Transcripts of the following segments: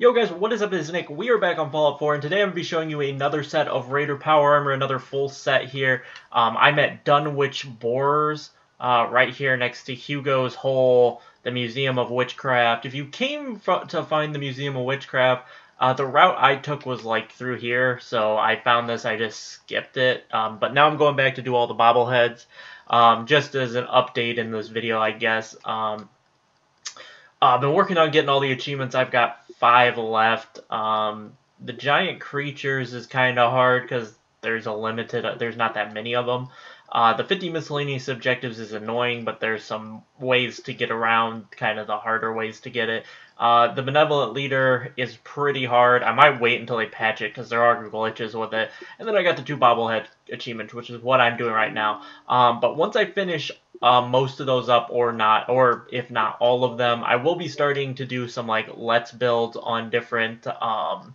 Yo guys, what is up? It's Nick. We are back on Fallout 4, and today I'm going to be showing you another set of Raider Power Armor, another full set here. Um, I'm at Dunwich Borers, uh, right here next to Hugo's Hole, the Museum of Witchcraft. If you came to find the Museum of Witchcraft, uh, the route I took was like through here, so I found this, I just skipped it. Um, but now I'm going back to do all the bobbleheads, um, just as an update in this video, I guess. Um, I've been working on getting all the achievements. I've got five left. Um, the giant creatures is kind of hard because there's a limited, there's not that many of them. Uh, the 50 miscellaneous objectives is annoying, but there's some ways to get around, kind of the harder ways to get it. Uh, the benevolent leader is pretty hard. I might wait until they patch it because there are glitches with it. And then I got the two bobblehead achievements, which is what I'm doing right now. Um, but once I finish uh, most of those up or not, or if not all of them, I will be starting to do some like let's build on different um,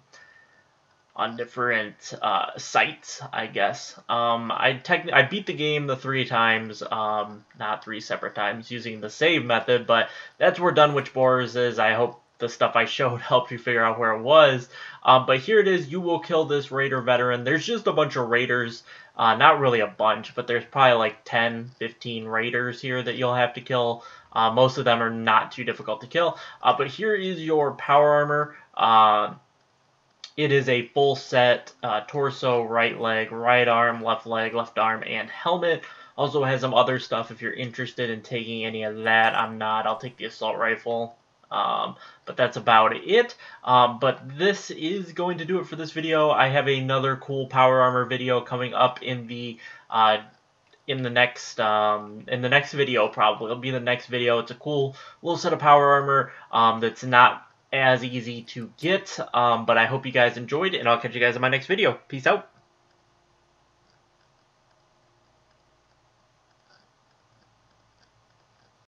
on different uh, sites, I guess. Um, I tech I beat the game the three times, um, not three separate times, using the save method, but that's where Dunwich Borers is. I hope the stuff I showed helped you figure out where it was. Um, but here it is. You will kill this Raider veteran. There's just a bunch of Raiders. Uh, not really a bunch, but there's probably like 10, 15 Raiders here that you'll have to kill. Uh, most of them are not too difficult to kill. Uh, but here is your power armor. It is a full set uh, torso, right leg, right arm, left leg, left arm, and helmet. Also has some other stuff if you're interested in taking any of that. I'm not. I'll take the assault rifle. Um, but that's about it. Um, but this is going to do it for this video. I have another cool power armor video coming up in the uh, in the next um, in the next video probably. It'll be the next video. It's a cool little set of power armor um, that's not as easy to get. Um, but I hope you guys enjoyed, and I'll catch you guys in my next video. Peace out.